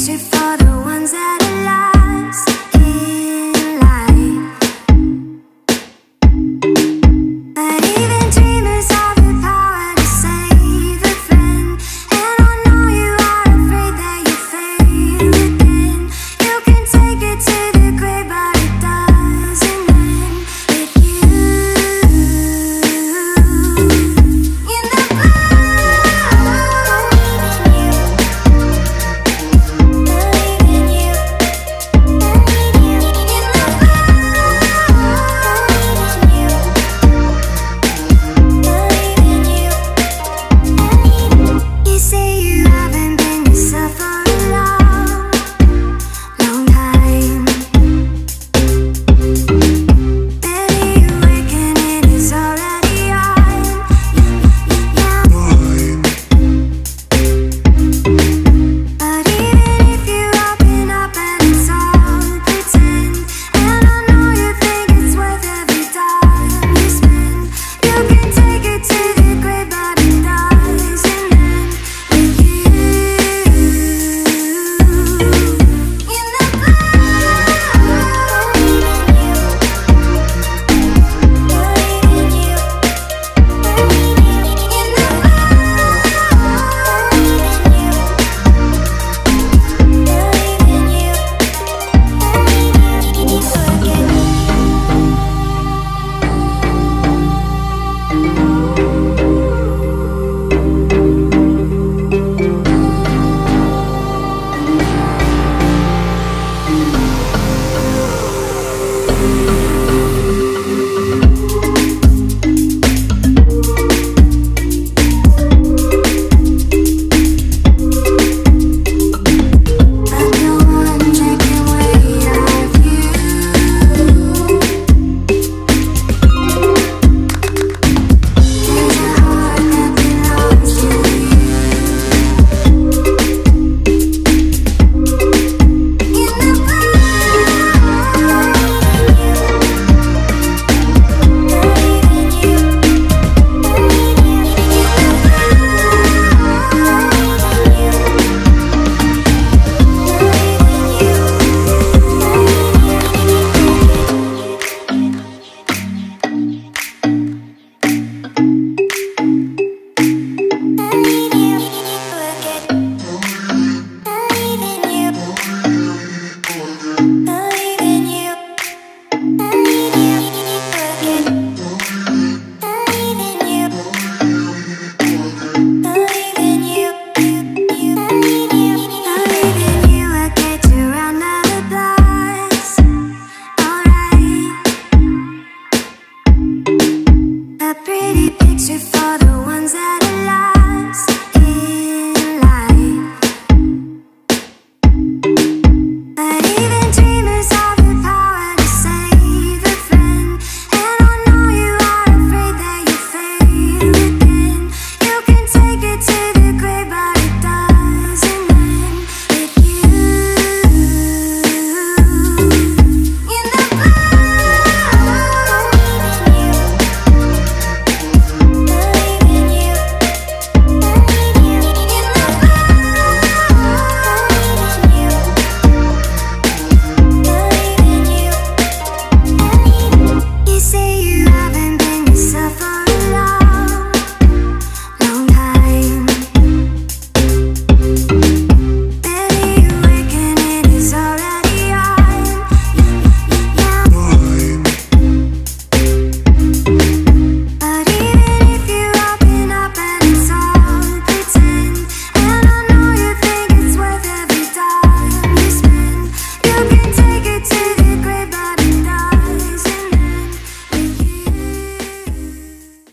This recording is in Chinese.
雪花